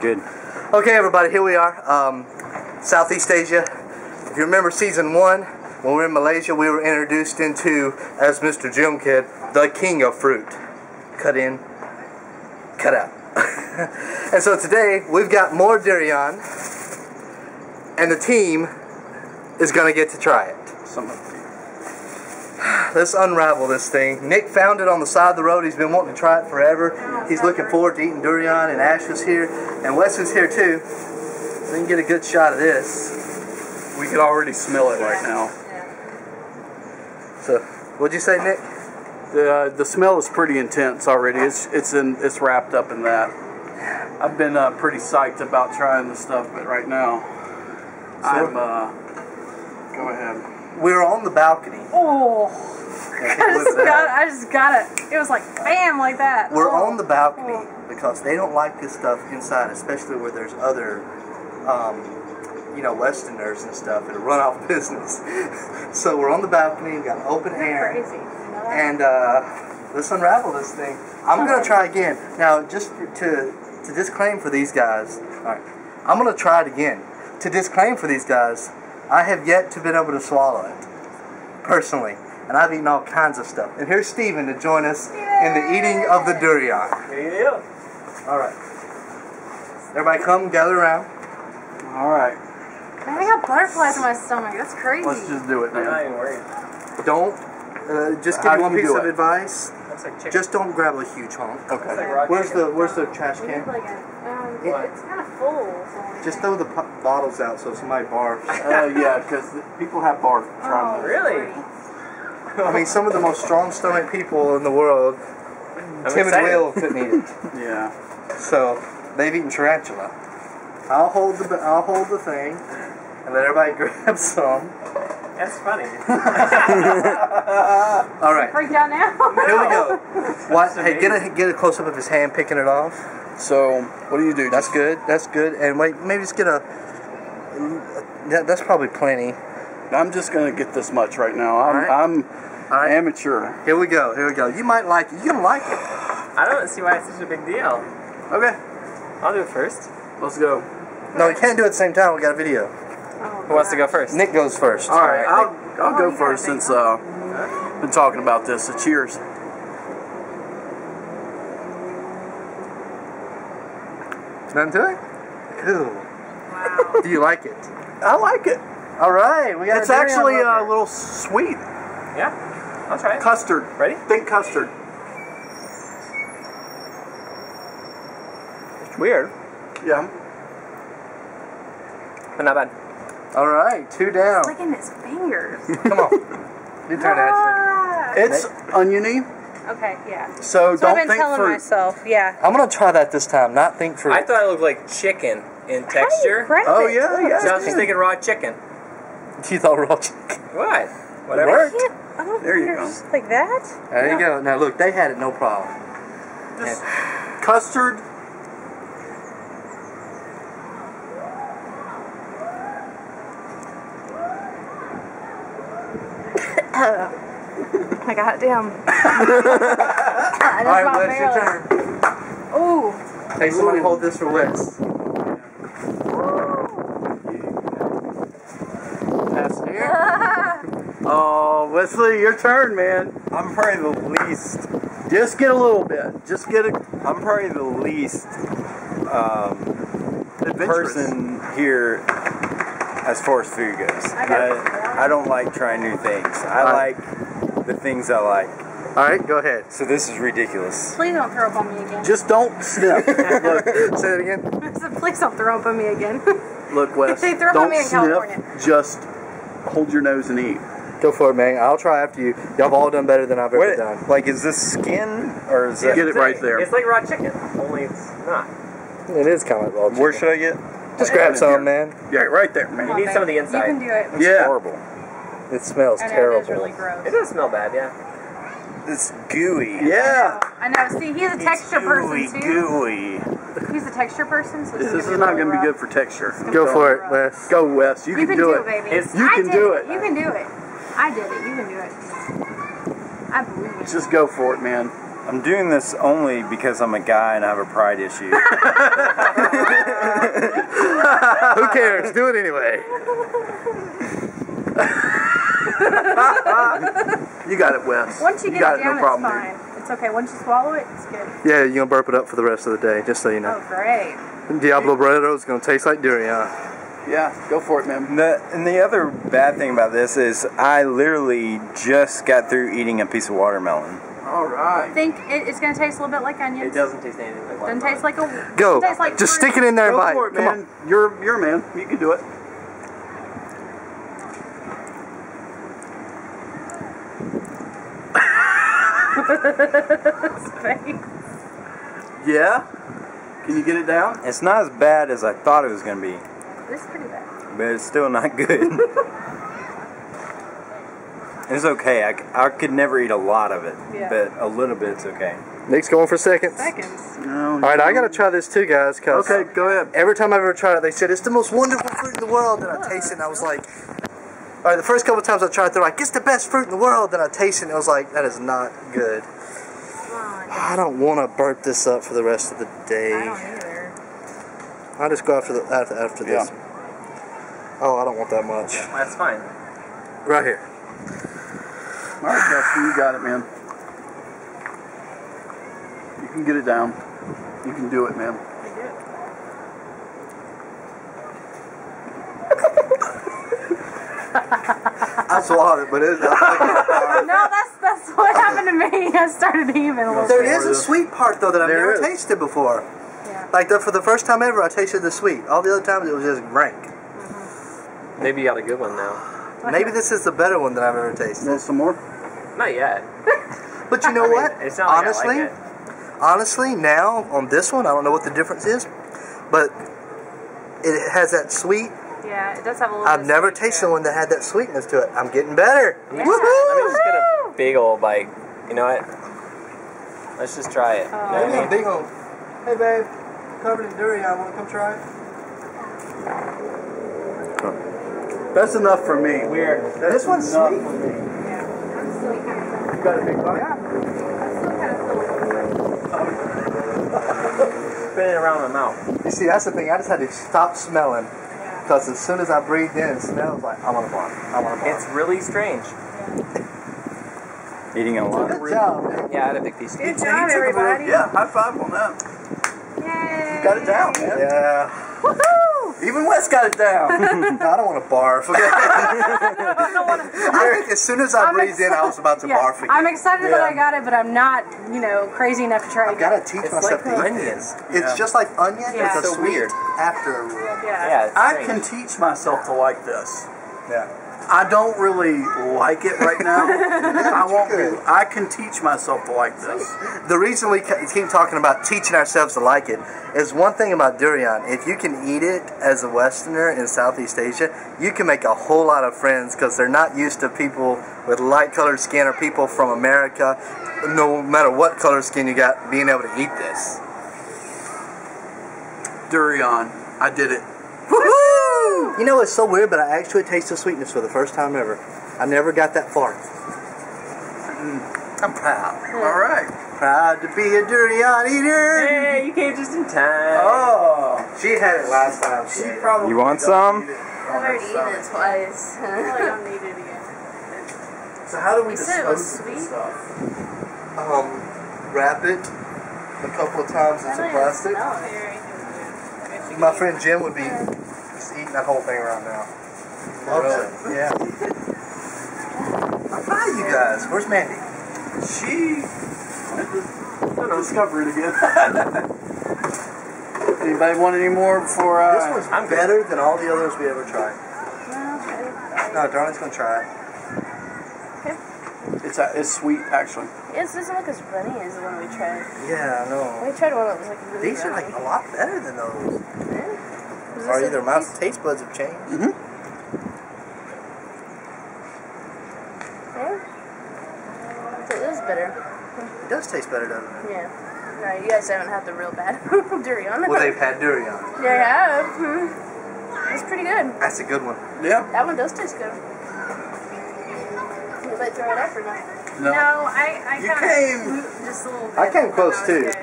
Good. Okay, everybody, here we are, um, Southeast Asia. If you remember season one, when we were in Malaysia, we were introduced into, as Mr. Jim Kid, the king of fruit. Cut in, cut out. and so today, we've got more durian, and the team is going to get to try it. Some of Let's unravel this thing. Nick found it on the side of the road. He's been wanting to try it forever. He's looking forward to eating durian, and Ash is here, and Wes is here too. So we can get a good shot of this. We can already smell it right now. So, what'd you say, Nick? The uh, the smell is pretty intense already. It's it's in it's wrapped up in that. I've been uh, pretty psyched about trying this stuff, but right now, I'm. Uh, go ahead. We're on the balcony. Oh, I can't I believe just got, I just got it. It was like bam, like that. We're Oh. on the balcony because they don't like this stuff inside, especially where there's other, um, you know, Westerners and stuff that run off business. so we're on the balcony. We've got open air. crazy. And uh, let's unravel this thing. I'm gonna try again. Now, just to to disclaim for these guys, all right, I'm gonna try it again. To disclaim for these guys, I have yet to been able to swallow it personally, and I've eaten all kinds of stuff. And here's Steven to join us in the eating of the durian. All right, everybody, come gather around. All right, Man, I got butterflies in my stomach. That's crazy. let's just do it, man. Don't. Uh, just give do one piece of it? advice. Like. Just don't grab a huge hunk. Okay. Where's the Where's the trash can? like a, um, Yeah. it's kind of full. So Just throw the po- bottles out so somebody barfs. Uh, yeah, because people have barf oh. Really? I mean, some of the most strong stomach people in the world, I'm Tim and. Will couldn't eat it. Yeah. So they've eaten tarantula. I'll hold the I'll hold the thing, and let everybody grab some. That's funny. All right, Freaked out now. here we go. What? Hey, get a get a close up of his hand picking it off. So what do you do? That's good. That's good. And wait, maybe just get a. That, that's probably plenty. I'm just gonna get this much right now. I'm All right. I'm All right. amateur. Here we go. Here we go. You might like it. You're gonna like it. I don't see why it's such a big deal. Okay, I'll do it first. let's go. No, we can't do it at the same time. We got a video. Who wants to go first? Nick goes first. All right, I'll I'll Oh, go first gotta since uh been talking about this. So cheers. Nothing to it? Ew. Wow. Do you like it? I like it. All right, we got. It's a actually uh, a little sweet. Yeah. I'll try it. Custard. Ready? Think custard. It's weird, Yeah. but not bad. All right, two down. It's licking his fingers. Come on. You turn Ashley. Ah. It's oniony, Okay, yeah. so That's what don't I've been think telling fruit. myself. Yeah. I'm gonna try that this time. Not think fruit. I thought it looked like chicken in How do you texture. grab Oh it? yeah, yeah. So I was just thinking raw chicken. you thought raw chicken. What? Whatever. worked. Yeah, I don't There you go. just Like that? There you go. Now look, they had it no problem. Just custard. I got damn. I All right, Wes, your turn. Ooh. Hey, somebody hold this for Wes. Pass it here. Oh, Wesley, your turn, man. I'm probably the least. Just get a little bit. Just get a I'm probably the least um, adventurous. person here as far as food goes. I, I don't like trying new things. I Alright. like the things I like. All right, go ahead. So this is ridiculous. Please don't throw up on me again. Just don't sniff. look, Say it again. I Please don't throw up on me again. look, Wes. They throw don't me in sniff. California. Just hold your nose and eat. Go for it, man. I'll try after you. Y'all have all done better than I've ever What? done. Like, is this skin or is that? Get it right there. It's like raw chicken, only it's not. It is kind of like raw chicken. Where should I get? Just grab some, man. Yeah, right there, man. You need some of the inside. You can do it. It's Yeah. horrible. It smells know terrible. it is really gross. It doesn't smell bad, yeah. It's gooey. Yeah. I know. See, he's a texture person Gooey, too. gooey. He's a texture person, so This, this, is not going to be good for texture. Go for it, Wes. Go, Wes. You, You can, can do, do it. it, baby. It's- You I can did do it. You can do it. I did it. You can do it. I believe it. Just go for it, man. I'm doing this only because I'm a guy and I have a pride issue. Who cares? Do it anyway. You got it, Wes. Once you get got it it, down, no problem. it's fine. It's okay. Once you swallow it, it's good. Yeah, you're gonna burp it up for the rest of the day, just so you know. Oh, great. Diablo Burrito is gonna taste like durian. Dude. Yeah, go for it, man. The, and the other bad thing about this is I literally just got through eating a piece of watermelon. All right. I think it, it's gonna taste a little bit like onions. It doesn't taste anything like Doesn't taste like a. Go. Tastes like Just fruit. stick it in there and Go bite. for it, Come man. on. You're you're a man. You can do it. Yeah. Can you get it down? It's not as bad as I thought it was going to be, This is pretty bad. but it's still not good. it's okay. I, I could never eat a lot of it, Yeah. but a little bit's okay. Nick's going for seconds. Seconds. No. All right, I gotta try this too, guys. Cause Okay, go ahead. every time I've ever tried it, they said it's the most wonderful fruit in the world. And I tasted it, and I was like, all right. The first couple times I tried, it, they're like, it's the best fruit in the world. Then I tasted it, and I was like, that is not good. Come. I don't want to burp this up for the rest of the I day. Don't either. I'll just go after the after, after this. Oh, I don't want that much. That's fine. Right here. All right, Justin, you got it, man. You can get it down. You can do it, man. I do. I swallowed it, but it, No, that's that's what happened to me. I started heaving a little there bit. is a sweet part though that I've There never is. tasted before. Yeah. Like the, for the first time ever, I tasted the sweet. All the other times it was just rank. Mm-hmm. Maybe you got a good one now. Maybe this is the better one that I've ever tasted. Want some more? Not yet. But you know I mean, what? It's not like honestly, I like it. honestly, now on this one, I don't know what the difference is, but it has that sweet. Yeah, it does have a little. I've bit never tasted to one that had that sweetness to it. I'm getting better. Yeah. Woohoo! Let me just get a big old bite. You know what? Let's just try it. Oh. You know Oh. what I Give me a mean? big old. Hey babe, covered in durian. I want to come try it? That's enough for me. Weird. That's This one's sweet. for me. Yeah, I'm still kind of. You got a big bite? I'm still kind of. Spin it around my mouth. You see, that's the thing. I just had to stop smelling because as soon as I breathed in, it smelled like I want to barf. I want to barf. It's really strange. Eating a lot. Good job, man. Yeah, I had a big piece. Good He job, took a real- everybody. Yeah, high five on that. Yay! Got it down, man. Yeah. Woohoo! Even Wes got it down. No, I don't want to barf. Okay. I think as soon as I I'm breathed in, I was about to Yeah, barf again. I'm excited that I got it, but I'm not, you know, crazy enough to try I've got to teach It's myself like to eat onions. this. Yeah. It's just like onion. Yeah. It's a So sweet weird. after. Yeah. Yeah, it's I strange. can teach myself to like this. Yeah. I don't really like it right now. I won't. Be, I can teach myself to like this. The reason we keep talking about teaching ourselves to like it is one thing about durian. If you can eat it as a Westerner in Southeast Asia, you can make a whole lot of friends because they're not used to people with light colored skin or people from America, no matter what color skin you got, being able to eat this. Durian. I did it. Woohoo! You know, it's so weird, but I actually taste the sweetness for the first time ever. I never got that far. I'm proud. All right. Proud to be a durian eater. Hey, you came just in time. Oh, She had it last time. she probably. You want some? I've already eaten it twice. I don't need it again. So how do we You said it was dispose of this stuff? um, wrap it a couple of times in some plastic. My friend Jim would be just eating that whole thing right now. Loves it. Yeah. Hi, you guys. Where's Mandy? She went to discover it again. Anybody want any more before uh, This one's I'm good. better than all the others we ever tried. No, Darling's gonna try it. It's uh, it's sweet actually. This doesn't look as runny as the one we tried. Yeah, I know. We tried one that was like really These are like a lot better than those. Was Or this either a- my taste buds have changed. Yeah. It is better. It does taste better, doesn't it? Yeah. No, you guys haven't had the real bad durian. Well, they've had durian. They have. Hmm. It's pretty good. That's a good one. Yeah. That one does taste good. Anybody throw it up or not? No. I, I kinda- came- Just a little bit. I came close, too. good.